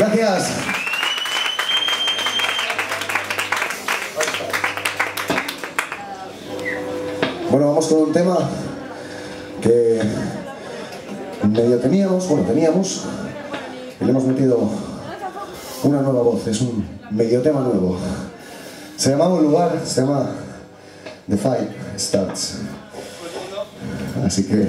Gracias. Bueno, vamos con un tema que medio teníamos, bueno, teníamos, y le hemos metido una nueva voz, es un medio tema nuevo. Se llamaba un lugar, se llama The Fight Starts. Así que